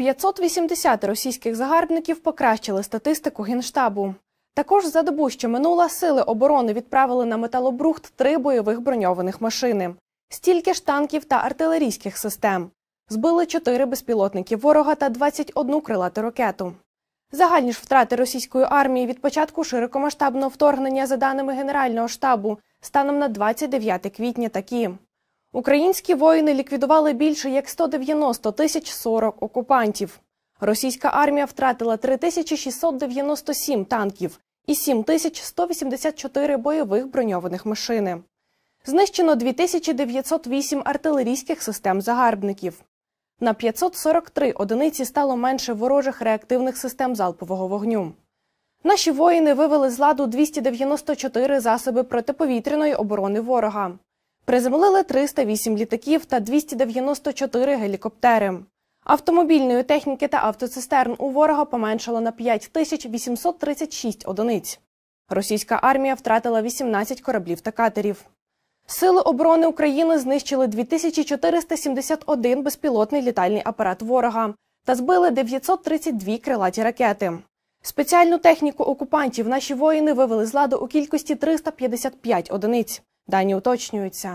580 російських загарбників покращили статистику Генштабу. Також за добу, що минула, сили оборони відправили на металобрухт три бойових броньованих машини, стільки ж танків та артилерійських систем. Збили чотири безпілотники ворога та 21 крилату ракету. Загальні ж втрати російської армії від початку широкомасштабного вторгнення, за даними Генерального штабу, станом на 29 квітня такі. Українські воїни ліквідували більше як 190 тисяч 40 окупантів. Російська армія втратила 3697 танків і 7184 бойових броньованих машини. Знищено 2908 артилерійських систем загарбників. На 543 одиниці стало менше ворожих реактивних систем залпового вогню. Наші воїни вивели з ладу 294 засоби протиповітряної оборони ворога. Приземлили 308 літаків та 294 гелікоптери. Автомобільної техніки та автоцистерн у ворога поменшало на 5836 одиниць. Російська армія втратила 18 кораблів та катерів. Сили оборони України знищили 2471 безпілотний літальний апарат ворога та збили 932 крилаті ракети. Спеціальну техніку окупантів наші воїни вивели з ладу у кількості 355 одиниць. Дані уточнюються.